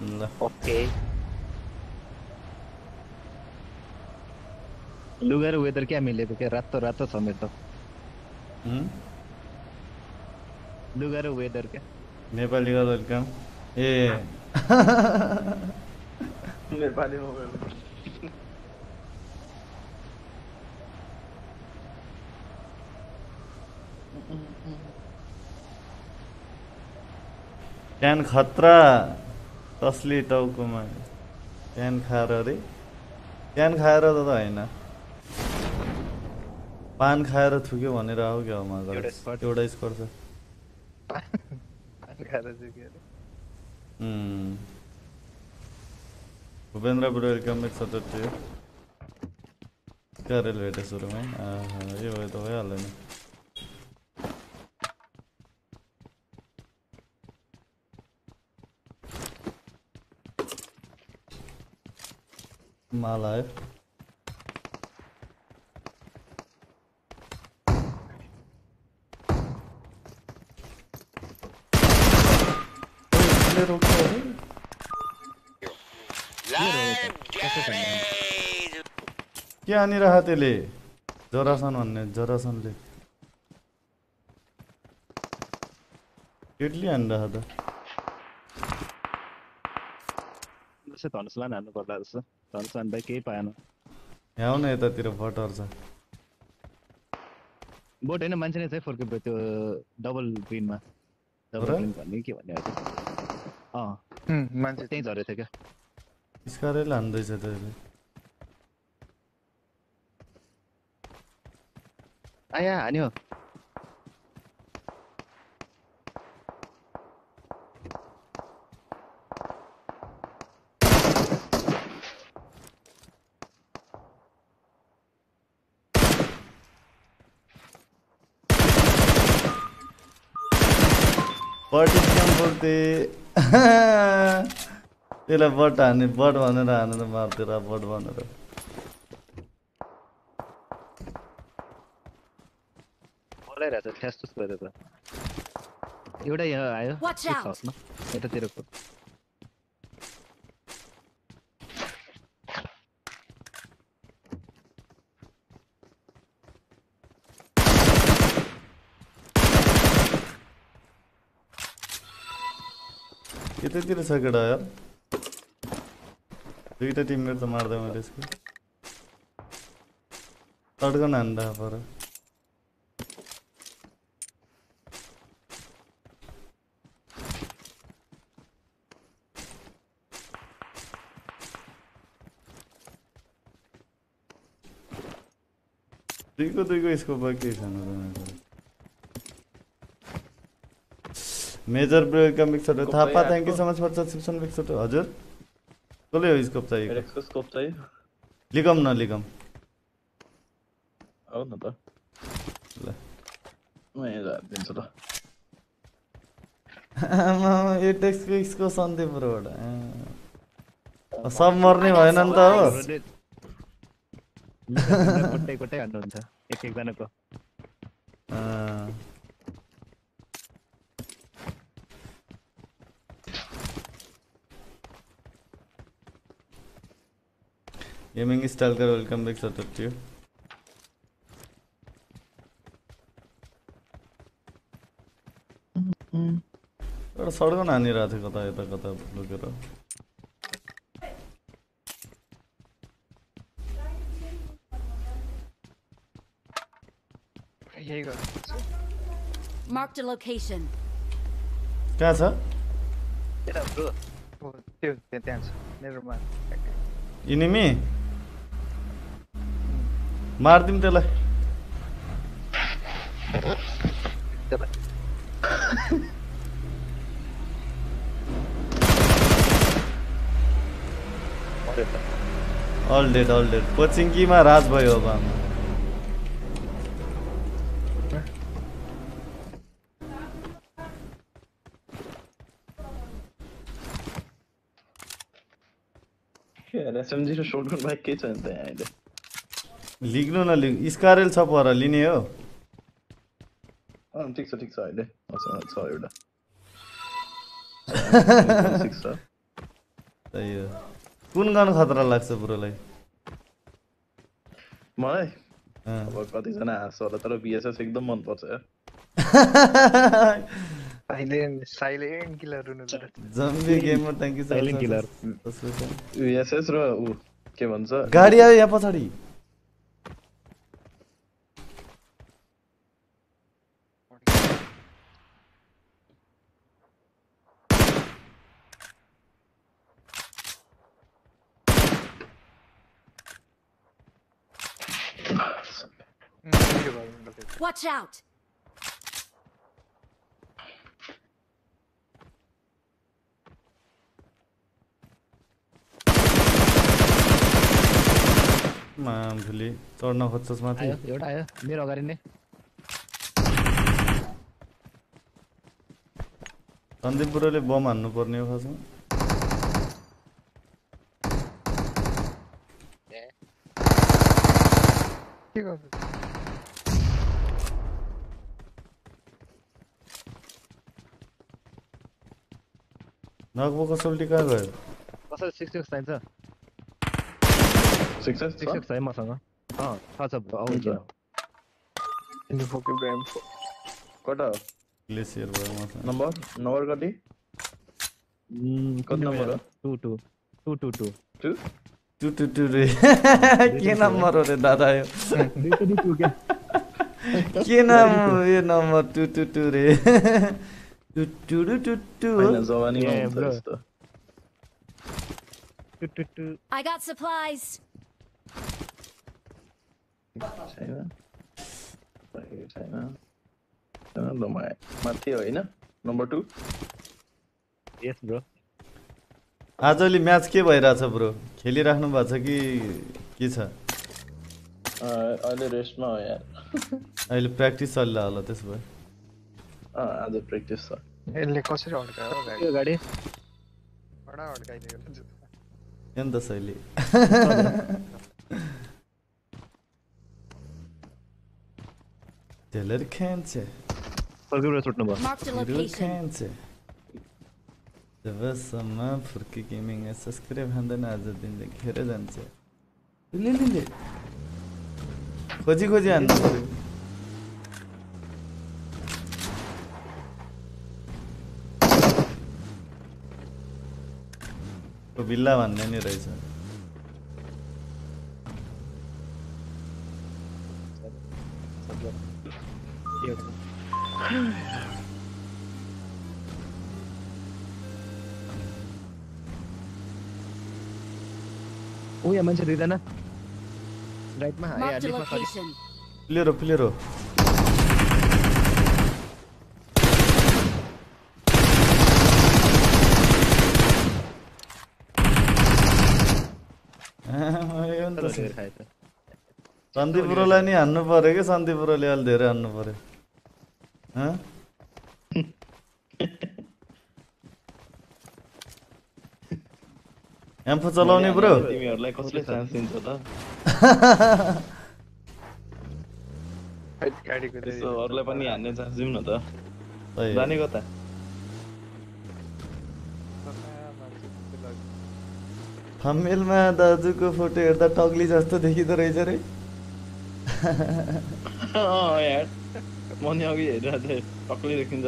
ल ओके लुगा र वेदर क्या मिलेको क्या रातो रातो छ मेरो त हुँ? लुगा र वेदर क्या नेपालीको वेलकम ए नेपाली मोबाइल क्यान खतरा तस्ली टाउकोमा क्यान खाएर अरे क्यान खाएर त होइन। पान खाएर थुक्यो भनेर हो क्या मगर एउटा स्कोर छ। उम्. भूपेन्द्र बुढो वेलकम एक सतत करेल भेटे सुरुमै यो भयो त भइहाल्यो नि। ओइ, यसले रोक्यो अरे? के हानिरह त्यसले जरासन भन्ने जरासनले। केटली हानिरह त जस्तै धनुषलाई हान्नु पर्ला जस्तो। धनुष हान्दा केही पाएन। यहाँ न यतातिर बटर छ बोट होइन मान्छे नै चाहिँ फर्कियो त्यो डबल ग्रिनमा डबल? ग्रिन भन्ने कि भन्ने हो अँ। मान्छे। त्यहीँ झरेको थियो क्या। स्कारेले हान्दैछ त्यसले। आया हान्यो। बट क्याम बोल्थे त्यसलाई बट हाने बट भनेर हानेर मार्थ्यो र बट भनेर बोलाइरहेको छ ठ्यास ठुस गरेर एउटा यहाँ आयो Watch एक out. हाउसमा यतातिरको यतैतिर छ केटा यार दुइटा टिममेट त मार्दै मैले यसको तड्कन हान्दा पर। दुईको दुईको स्कोप के छैन तपाईँको major break mix scope Thapa thank you. So much for subscription mix हजुर। कसले हो स्कोप चाहिएको स्कोप चाहियो लिकम न लिकम आऊ न त। ल। दिन्छु ल आमा, यो टेक्सको इसको सन्दीपबाट सब मर्ने भएन नि त। हो कोट्टै कोट्टै हान्नुहुन्छ एक एकजनाको गेमिङ स्टाइलको वेलकम ब्याक छ त्यो एउटा सड्कन हानिरहेको थियो कता यता कता लुकेर Marked a location. कहाँ छ त्यता ब्रो त्यो त्यहाँ छ मेरोमा इनिमी मारिदिउँ त्यसलाई। अल डेड अल डेड कोचिङकीमा राज भयो अब हाम्रो। के अरे एसएमजी र शोटगन बाइक केही छैन त यहाँ अहिले? लिग्नु न लिग स्कारेल छ पर लिने हो। अँ ठिक छ ठिक छ अहिले। मसँग छ एउटा। त्यही हो। कुन गन खतरा लाग्छ ब्रोलाई? मलाई। अब कतिजना हाँस्छ होला तर बिएसएस एकदम मनपर्छ। यार silent silent killer zombie thank you Silent killer. बिएसएस र ऊ के भन्छ? गाडी आयो यहाँ पछाडि। Watch out! मामफुली चढ्न खोज्छस् माथि आयो एउटा आयो. मेरो अगाडि नै सन्दीप ब्रोले बम हान्नु पर्ने हो खासमा के गर्नु नगबोको सोल्टी कहाँ गयो कसरी सिक्स सिक्स चाहिन्छ सिक्सेस सिक्स सिक्स है मसँग अँ छ छ ब्रो आउँछ हुन्छ। इन्फो के ब्राम कता हो ग्लेसियर भयो मसँग नम्बर नम्बर कति कति नम्बर हो two two two two two two two two two रे के नम्बर हो रे दादा यो के नाम यो नम्बर टु टु टु रे होइन जवानीमा हुन्छ. यस्तो I got supplies. छैन छैन छैन ल म माथि होइन नम्बर टू यस ब्रो आजभोलि म्याच के भइरहेछ ब्रो खेलिराख्नु भएको छ कि के छ? अहिले रेस्टमा हो यार। अहिले प्र्याक्टिस चलिरह होला त्यसो भए। अँ, आज प्र्याक्टिस छ यसले कसरी अड्कायो हो गाडी यो गाडी बडा अड्काइदियो नि जुत्ता यो नि त शैली टेलर खान्छ फर्केर सुट्नु भयो Marked a हिरो location. खान्छ जबसम्म फुर्की गेमिङ सब्सक्राइब खाँदैन आज दिन चाहिँ खेर जान्छ ले ले ले खोजी खोजी हान्नु बिल्ला भन्ने नि रहेछ ऊ यहाँ मान्छे दुईजना राइटमा ए Marked a लिफ्टमा सरी location. प्लेरो प्लेरो यो नि त छ। खाएछ सन्दीप ब्रोलाई नि हान्नु पर्यो कि? सन्दीप ब्रोले अलि धेरै हान्नु पर्यो। हँ? एम्फो चलाउने ब्रो? तिमीहरूलाई कसले चान्स दिन्छ त? अरूलाई पनि हान्ने चान्स दिउँ न त। जाने कता? थम्मेलमा दाजुको फोटो हेर्दा टग्ली जस्तो देखिँदो रहेछ रे म नि अघि थिएँ देखिन्छ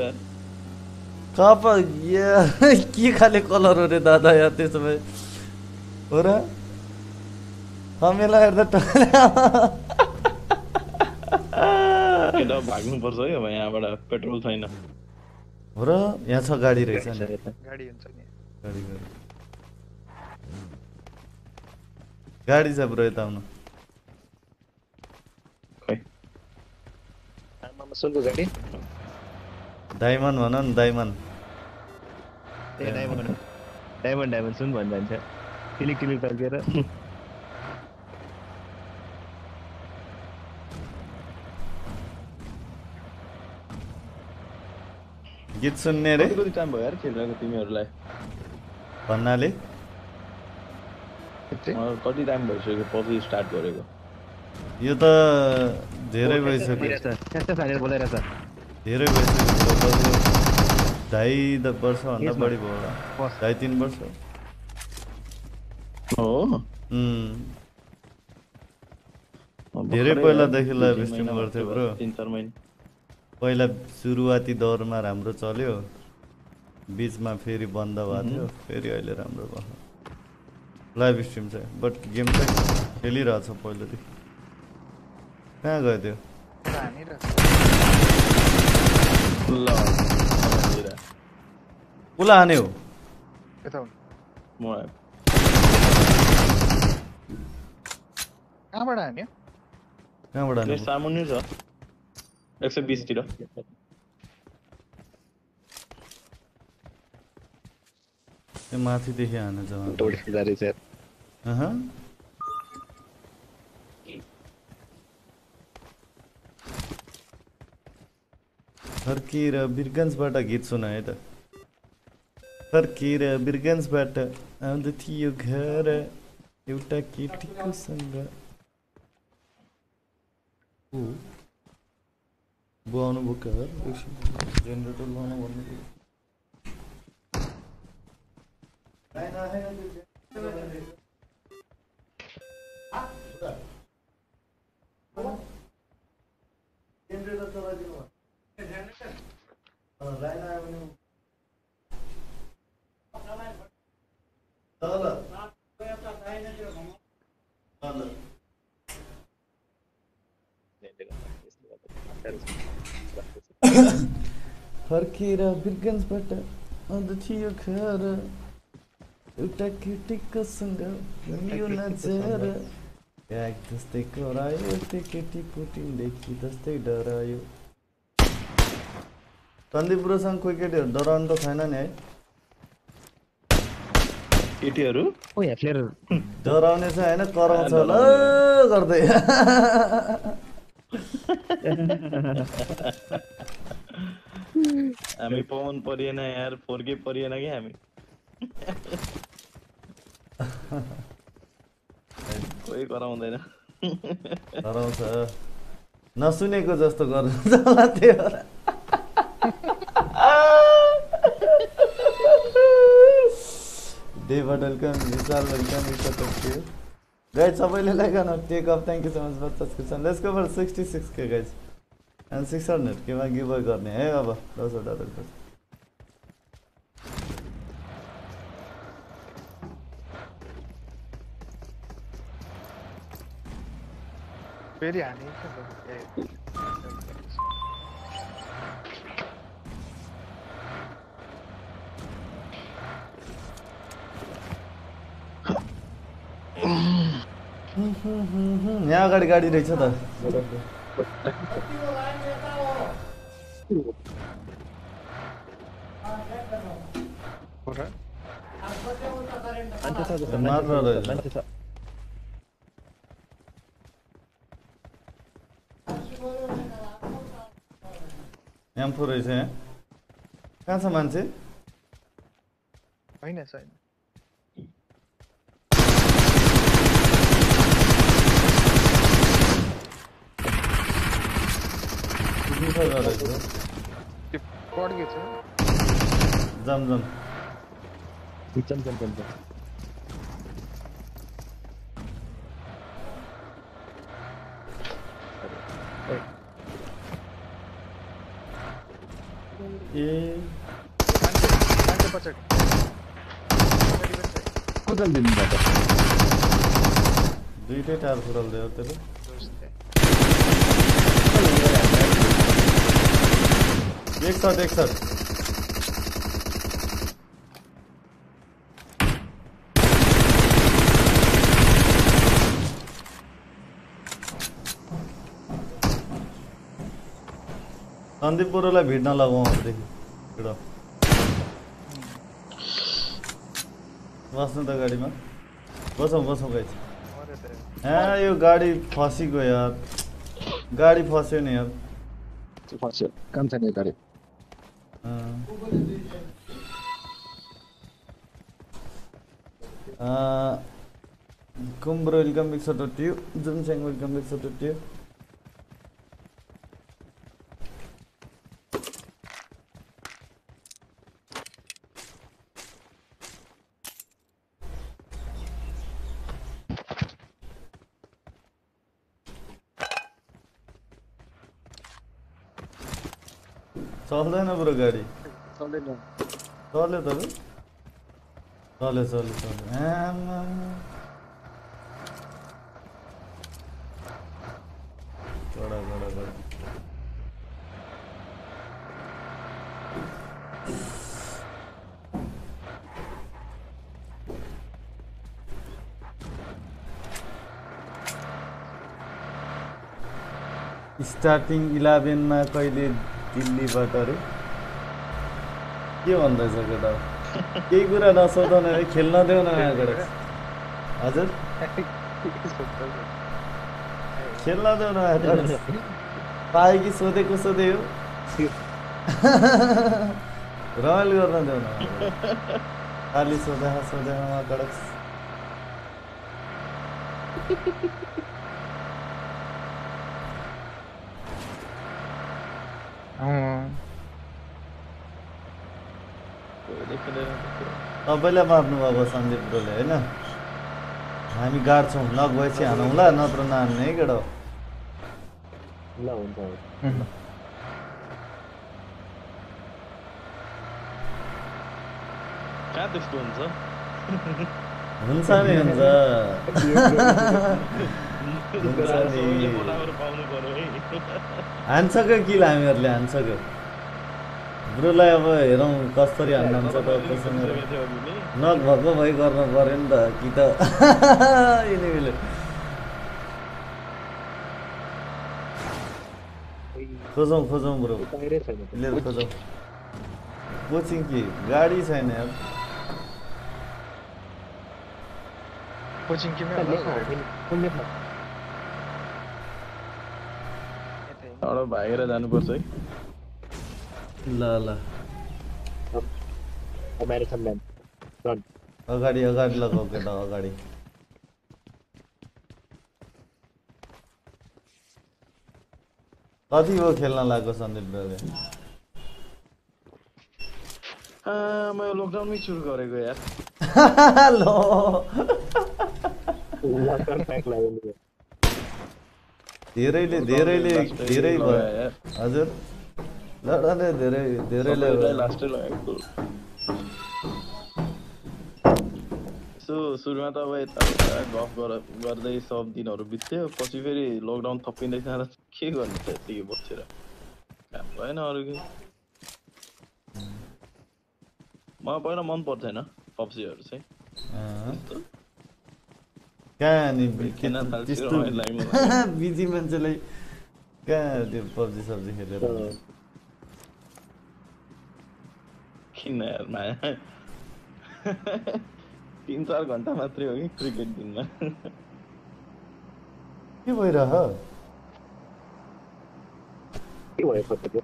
कप के खाले कलर हो रे दादा या त्यसो भए हो र थम्मेलमा हेर्दा भाग्नुपर्छ है अब यहाँबाट पेट्रोल छैन हो र यहाँ छ गाडी रहेछ नि गाडी हुन्छ नि गाडी गाडी। गाडी छ ब्रो यता आउनु खै आमामा सुनको गाडी डायमन्ड भन न डायमन्ड ए डायमन्ड डायमन्ड डायमन्ड सुन भन्छ जान्छ क्लिक क्लिक फर्केर गीत सुन्ने रे कति टाइम भयो यार खेलिरहेको तिमीहरूलाई भन्नाले अँ, कति टाइम भइसक्यो? पछि स्टार्ट गरेको। यो त धेरै भइसक्यो। धेरै भइसक्यो। ढाई द वर्षभन्दा? बढी भयो। ढाई तिन वर्ष। हो? धेरै पहिलादेखि stream महिना गर्थ्यो bro। तिन चार महिना। पहिला सुरुवाती दौरमा राम्रो चल्यो। बिचमा फेरि बन्द भएको थियो। फेरि अहिले राम्रो भयो। लाइभ स्ट्रिम चाहिँ बट गेम चाहिँ खेलिरहेछ पहिलादेखि कहाँ गयो त्यो। उसलाई हो हुनु म कहाँबाट हान्यो कहाँबाट हान्यो यस सामुन्ने छ एक सय बिसतिर त्यो माथिदेखि हानेछ उहाँ। तोडफिदारी चाहिँ अहँ। फर्किएर बिरगन्जबाट गीत सुन है त फर्किएर बिरगन्जबाट आउँदथ्यो घर एउटा केटीको सँग. ऊ बुवा आउनुभयो घर एकछिन जेनेरेटर लाउनु भन्नु Dağlar. Dağlar. Her kira bir gün better. Anlatıyor kara. एउटा केटीको सँग यो नजर काग जस्तै करायो त्यो केटी पुटिनदेखि जस्तै डरायो सन्दीप ब्रोसँग कोही केटीहरू डराउनु त छैन नि है केटीहरू ओ यहाँ प्लेयर डराउने चाहिँ होइन कराउँछ ल गर्दै हामी पवन परिएन यार फोर्के परिएन कि हामी कोही कराउँदैन। डराउँछ नसुनेको जस्तो गर्नु होला त्यो। Deva welcome Vishal welcome guys सबैले like thank you so much let's sixty six K guys six hundred केमा गिभ गर्ने है अब। दसवटा रुपियाँ फेरि हानि यहाँ अगाडि गाडी रहेछ त पुरा मान्छे छ मात्र रहेछ मान्छे छ यहाँ पो रहेछ यहाँ कहाँ छ मान्छे होइन छैन कुद्नु छ रहेछ त्यो पड्के छ जम जम चल चल चल चल ए मान्छे मान्छे पछाडि पछाडि पछाडि कुदल दिनु दुइटै टायर फुटाल्दै हो त्यसले। एक सट एक सट सन्दीप पुरोलाई भिड्न लगाउँ अबदेखि भिड बस्नु त गाडीमा। बसौँ बसौँ गाई ए यो गाडी फसिगयो यार। गाडी फस्यो नि यार। फस्यो। काम छैन यो गाडी। कुम्ब्रो वेलकम बिग सट ट्यु जुनसेङ वेलकम बिग सट चल्दैन ब्रो गाडी चल्दैन चल्यो त? चल्यो चल्यो चल्यो आमा कडा कडा कडा स्टार्टिङ इलेभेनमा कहिले दिल्लीबाट अरे। के भन्दैछ केटा? केही कुरा नसोधन है खेल्न देऊ न हजुर? खेल्न देऊ न पाए कि सोधेको सोधे हो रमाइलो गर्न देऊ न खालि सोधा सोधा कडक कोहीले खेलेर तपाईँलाई मार्नु अब सन्दीप ब्रोले होइन? हामी गाड्छौँ नक भएपछि हानौँला नत्र नहान्ने है केटा ल हुन्छ। कहाँ त्यस्तो हुन्छ? हुन्छ नि हुन्छ। हुन्छ नि बोलाएर पाउनु पर्यो है। हान्छको किल हामीहरूले हान्छको। ब्रोलाई अब हेरौँ कसरी हान्न हुन्छ त कसरी नक भएको भइ गर्नु पऱ्यो नि त कि त। यिनीहरूले। खोजौँ खोजौँ ब्रो। लिएर खोजौँ। कोचिङ कि? गाडी छैन यार। कोचिङ किन ले न, कुन- कुनले पो? एउटा भागेर जानुपर्छ है ल ल अगाडि अगाडि लगाऊ केटा अगाडि कति हो खेल्न लाग्यो सन्दीप ब्रोले आ, म यो लकडाउनमै सुरु गरेको यार ल लकर प्याक लाग्यो धेरैले धेरैले धेरै भयो। हजुर। लडाले धेरै धेरैले सो सुरुमा त अब यता गफ गर गर्दै सब दिनहरू बित्थ्यो पछि फेरि लकडाउन थपिँदै जाँदा के गर्ने त यतिकै बसेर? काम भएन अरू केही। मलाई पहिला मन पर्थेन पब्जीहरू चाहिँ। कहाँ नि त्यस्तो। बिजी मान्छेलाई कहाँ त्यो पब्जी सब्जी खेलेर? किन तिन चार घन्टा मात्रै हो कि क्रिकेट दिनमा? के भइरह? के भयो के?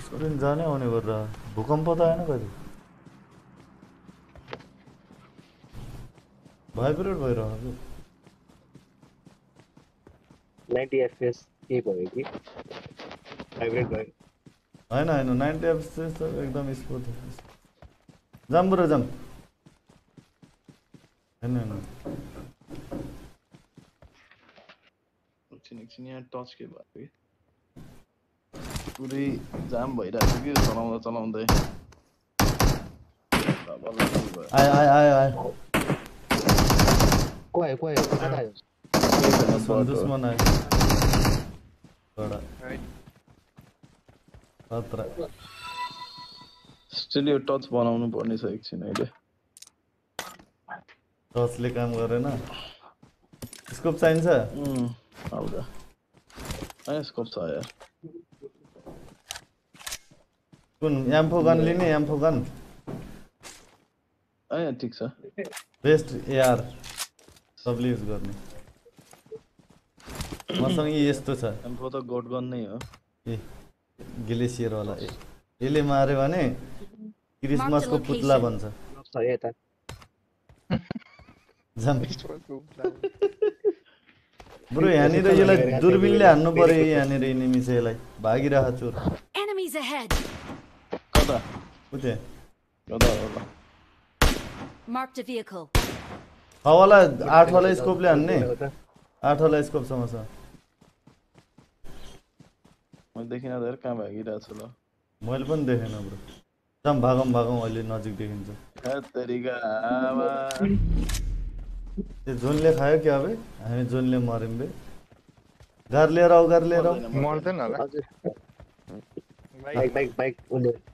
स्क्रिन जाने आउने गरेर भूकम्प त आएन कहिले? भाइब्रेट भइरहेको नाइन्टी एफएस के भयो कि भाइब्रेट भयो होइन होइन नाइन्टी एफ त एकदम स्पोर्ट जाम बरु जाम होइन होइन एकछिन एकछिन यहाँ टच के भयो कि पुरै जाम भइरहेको थियो कि चलाउँदा चलाउँदै ल, बल्ल सुरु भयो। आयो आयो आयो आयो को आयो को आयो कता आयो केही छैन, दुश्मन हो। दुश्मन आयो कडा खतरा स्टिल यो टच बनाउनु पर्ने छ एकछिन अहिले टचले काम गरेन स्कोप चाहिन्छ हल्का होइन स्कोप छ यार कुन एम्फो गन लिने एम्फो गन होइन ठिक छ बेस्ट एआर सबले युज गर्ने। मसँग यी यस्तो छ। एम्फो त गोट गन नै हो। ए ग्लेसियरवाला ए यसले माऱ्यो भने क्रिसमसको पुतला भन्छ ब्रो यहाँनिर यसलाई दुर्बिनले हान्नु पर्यो यहाँनिर इनिमी चाहिँ यसलाई भागिरह चोर! कता? उते। कता होला? Marked a vehicle. छवाला आठवाला स्कोपले हान्ने। आठवाला स्कोप छ मैले देखिनँ हेर कहाँ भागिरहेको छु ल। मैले पनि देखेन ब्रो। जाम भागौँ भागौँ अहिले नजिक देखिन्छ। हैत तेरिका आमा। त्यो जोनले खायो क्या अब? हामी जोनले मऱ्यौँ बे। गार लिएर आऊ गार लिएर आऊ। मर्दैन होला। बाइक बाइक बाइक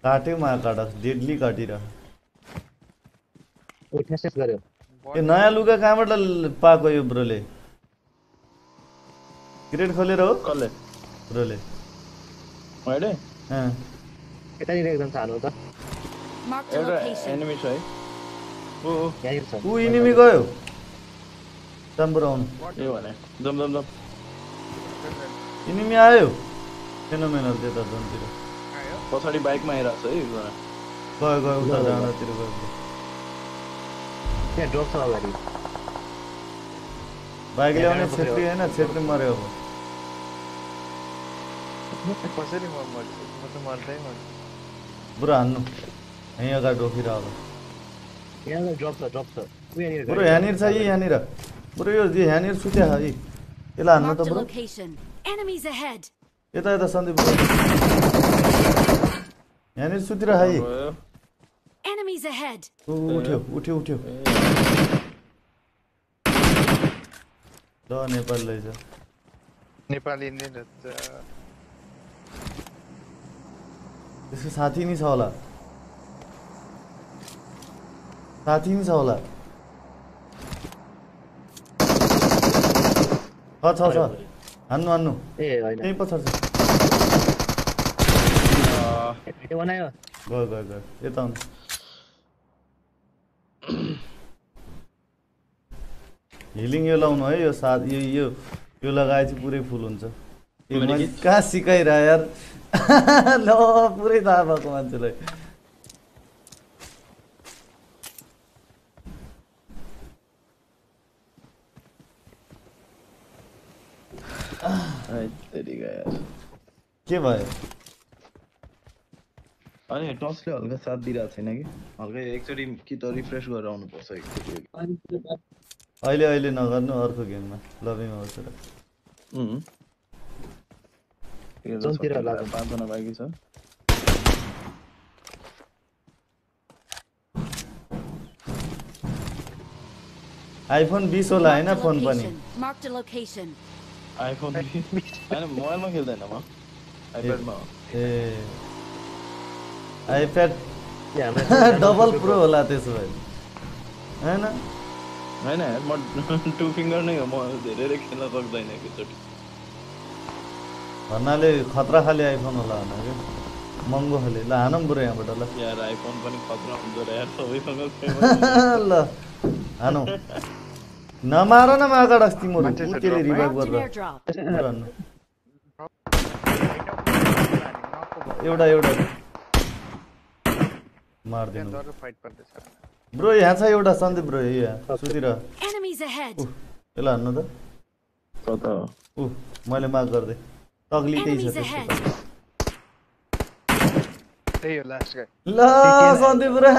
काट्यो मा काट डेडली काटिरह। ऊ यो नयाँ लुगा कहाँबाट पाएको यो ब्रोले? क्रेट खोलेर हो। कसले ब्रोले। मैले? यतानिर एकदम सानो त। एउटा. एनिमी छ है। ओ ऊ। इनिमी गयो। राम्रो आउनु यो भने। जम जम जम। इनिमी आयो। फेनोमेनल त्यता जोनतिर पछाडि बाइकमा आइरहेको छ है। गयो गयो उता डाँडातिर गयो। त्यहाँ ड्रप छ अगाडि बाइक ल्याउने छेत्री होइन छेत्री मऱ्यो अब कसरी म मर्छु म त मर्दै मर्छु बुढो हान्नु यहीँ अगाडि रोकिरह होला यहाँ ड्रप छ ड्रप छ ऊ यहाँनिर छ यी यहाँनिर बुढो यो यहाँनिर सुत्या छ यी यसलाई हान्नु त ahead. यता यता सन्दीप यहाँनिर सुतिरह यी Enemies ahead. उठ्यो उठ्यो उठ्यो ल नेपाल लैजा नेपाली नै रहेछ त्यसको साथी नि छ होला साथी नि छ होला छ छ छ हान्नु हान्नु ए होइन त्यहीँ पछाडि छ गयो गयो गयो यता आउनु हिलिङ यो लाउनु है यो साथ यो यो यो लगाएपछि पुरै फुल हुन्छ। कहाँ सिकाइरह यार? ल पुरै थाहा भएको मान्छेलाई। के भयो? अनि टचले हल्का साथ दिइरहेको छैन कि? हल्का एकचोटि कि त रिफ्रेस गरेर आउनुपर्छ एकचोटि अहिले अहिले नगर्नु अर्को गेममा। लबीमा बसेर। पाँचजना बाँकी छ। आइफोन बिस होला होइन फोन पनि. आइफोन होइन मोबाइलमा खेल्दैन म। आइप्याडमा ए। आइप्याड डबल प्रो होला त्यसो भए। होइन? होइन म टु फिङ्गर नै हो म धेरै खेल्न सक्दैन एकचोटि। भन्नाले खतरा खाले आइफोन होला होइन कि? महँगो खाले। ल हानौँ बरु यहाँबाट ल। यार आइफोन पनि खतरा हुन्छ र यार सबैसँग ल हानौ। नमार न मागाड अस्ति म त्यसले रिभाइभ गरेर। एउटा एउटा। मारिदिनु फाइट पर्दैछ। ब्रो यहाँ छ एउटा सन्दीप ब्रो यहाँ सुतिर। Enemies ahead. यसलाई हान्नु त। ऊ मैले माग गर्दै। तग्ली त्यही छ ल सन्दीप ब्रो